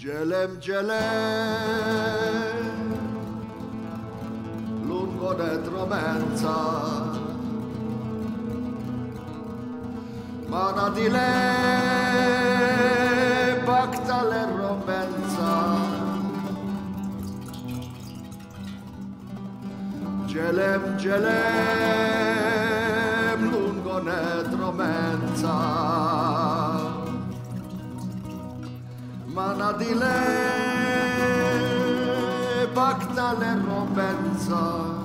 Gelem gelem lungo dentro menza Mana di le pacta le rompenza Gelem gelem lungo dentro menza Mana di le pacta le rompenza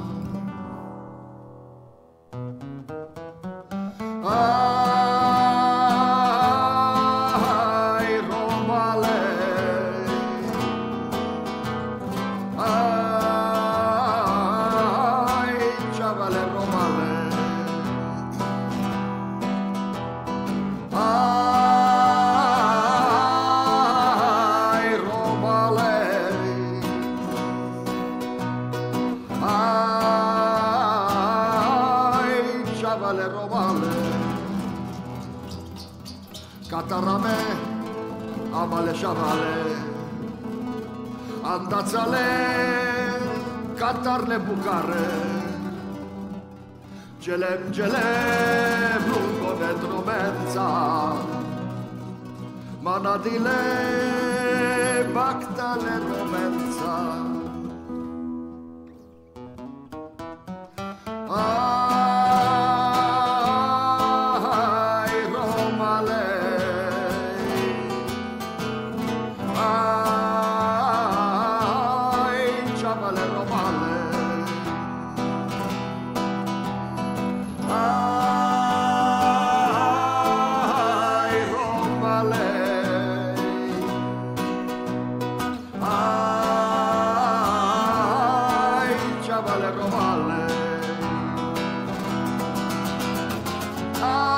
Ai, Romale. Ai, chavale Romale. Ai, Ai, chavale Romale. Catarame, amale shavale, andazzale, cantarle bucare, gelem gelem, lungo dentro mezza, manadile, bactale romenza. Ai, chavale Romale. Ah,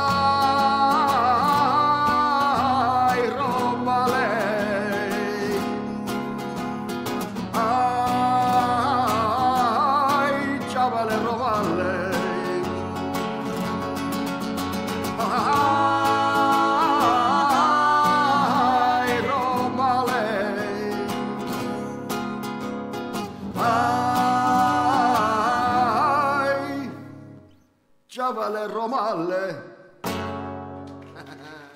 Ciao Valerio Malle!